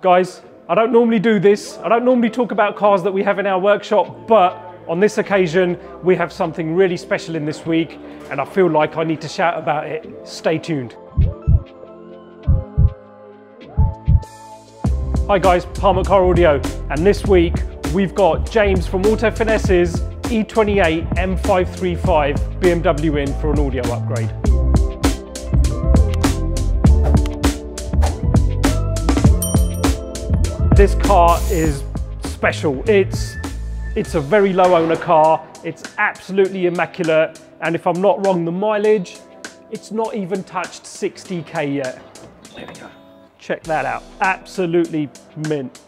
Guys, I don't normally do this. I don't normally talk about cars that we have in our workshop, but on this occasion, we have something really special in this week, and I feel like I need to shout about it. Stay tuned. Hi guys, Palmer Car Audio, and this week we've got James from Auto Finesse's E28 M535 BMW in for an audio upgrade. This car is special. It's, it's a very low owner car. It's absolutely immaculate. And if I'm not wrong, the mileage, it's not even touched 60K yet. There we go. Check that out. Absolutely mint.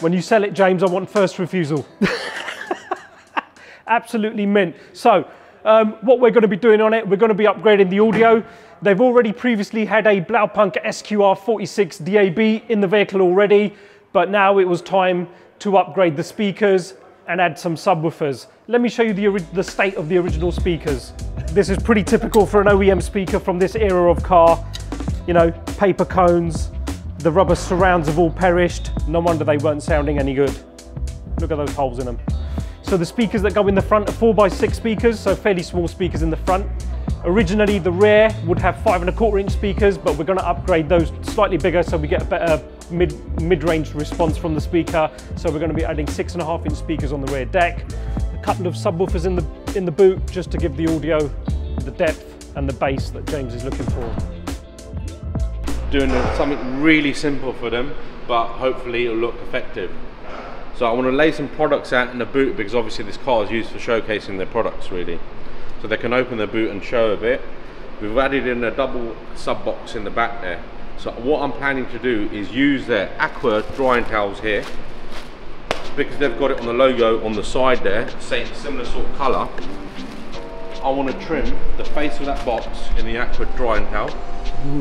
When you sell it, James, I want first refusal. Absolutely mint. So, um, what we're going to be doing on it, we're going to be upgrading the audio. They've already previously had a Blaupunkt SQR46 DAB in the vehicle already but now it was time to upgrade the speakers and add some subwoofers. Let me show you the, the state of the original speakers. This is pretty typical for an OEM speaker from this era of car. You know, paper cones, the rubber surrounds have all perished. No wonder they weren't sounding any good. Look at those holes in them. So the speakers that go in the front are 4x6 speakers, so fairly small speakers in the front. Originally, the rear would have five and a quarter inch speakers, but we're gonna upgrade those slightly bigger so we get a better mid, mid-range response from the speaker. So we're gonna be adding six and a half inch speakers on the rear deck. A couple of subwoofers in the, in the boot just to give the audio the depth and the bass that James is looking for. Doing something really simple for them, but hopefully it'll look effective. So I want to lay some products out in the boot because obviously this car is used for showcasing their products really so they can open the boot and show a bit. We've added in a double sub box in the back there. So what I'm planning to do is use their Aqua drying towels here because they've got it on the logo on the side there, same similar sort of colour. I want to trim the face of that box in the Aqua drying towel.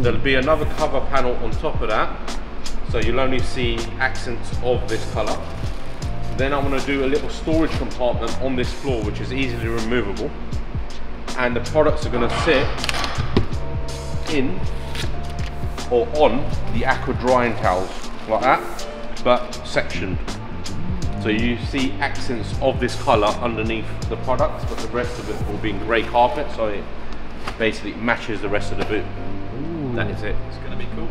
There'll be another cover panel on top of that, so you'll only see accents of this colour. Then I'm to do a little storage compartment on this floor, which is easily removable and the products are going to sit in or on the aqua drying towels like that but sectioned. So you see accents of this color underneath the products but the rest of it will be in grey carpet so it basically matches the rest of the boot. Ooh. that is it. It's to be cool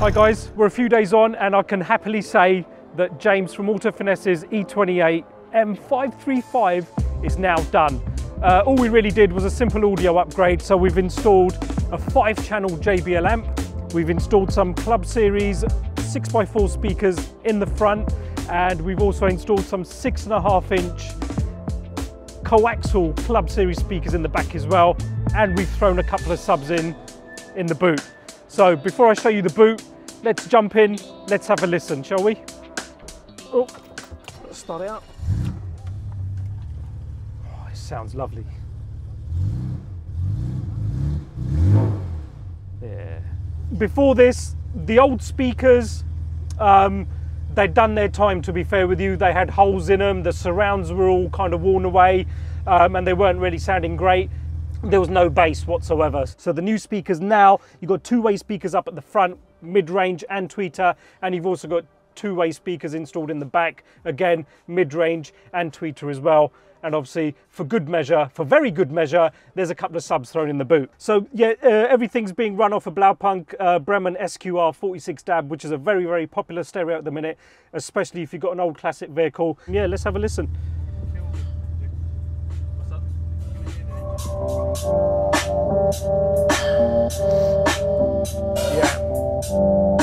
Hi guys, we're a few days on and I can happily say that James from Auto Finesse's E28 M535 is now done. Uh, all we really did was a simple audio upgrade. So we've installed a five channel JBL amp. We've installed some Club Series 6x4 speakers in the front and we've also installed some six and a half inch coaxial Club Series speakers in the back as well. And we've thrown a couple of subs in in the boot. So before I show you the boot, let's jump in, let's have a listen, shall we? Oh, let's start it up. Oh, it sounds lovely. Yeah. Before this, the old speakers, um, they'd done their time to be fair with you. They had holes in them, the surrounds were all kind of worn away um, and they weren't really sounding great there was no bass whatsoever. So the new speakers now, you've got two-way speakers up at the front mid-range and tweeter, and you've also got two-way speakers installed in the back, again, mid-range and tweeter as well. And obviously, for good measure, for very good measure, there's a couple of subs thrown in the boot. So yeah, uh, everything's being run off a Blaupunkt uh, Bremen SQR 46 DAB, which is a very, very popular stereo at the minute, especially if you've got an old classic vehicle. Yeah, let's have a listen. Yeah. Oh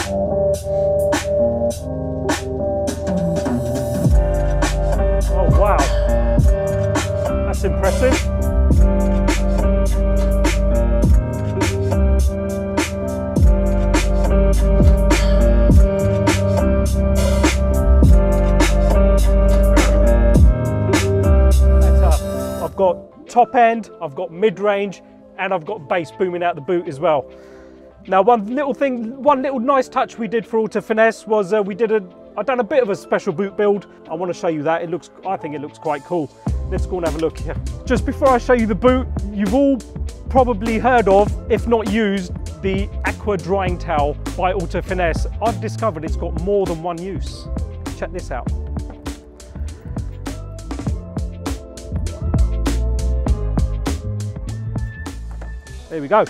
wow, that's impressive. I've got top end, I've got mid range, and I've got bass booming out the boot as well. Now, one little thing, one little nice touch we did for Auto Finesse was uh, we did a, I done a bit of a special boot build. I want to show you that. It looks, I think it looks quite cool. Let's go and have a look here. Just before I show you the boot, you've all probably heard of, if not used, the Aqua Drying Towel by Auto Finesse. I've discovered it's got more than one use. Check this out. There we go.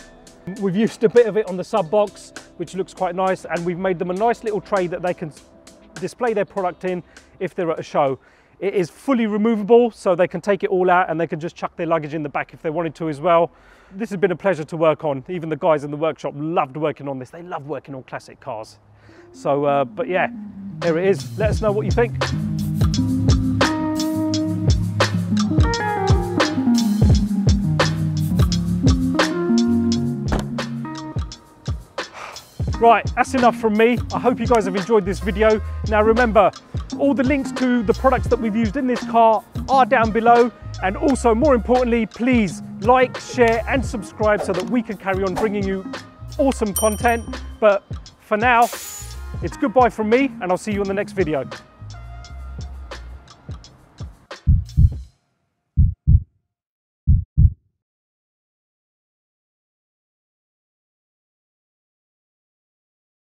We've used a bit of it on the sub box, which looks quite nice, and we've made them a nice little tray that they can display their product in if they're at a show. It is fully removable, so they can take it all out and they can just chuck their luggage in the back if they wanted to as well. This has been a pleasure to work on. Even the guys in the workshop loved working on this. They love working on classic cars. So, uh, but yeah, there it is. Let us know what you think. Right, that's enough from me. I hope you guys have enjoyed this video. Now remember, all the links to the products that we've used in this car are down below. And also, more importantly, please like, share and subscribe so that we can carry on bringing you awesome content. But for now, it's goodbye from me and I'll see you in the next video.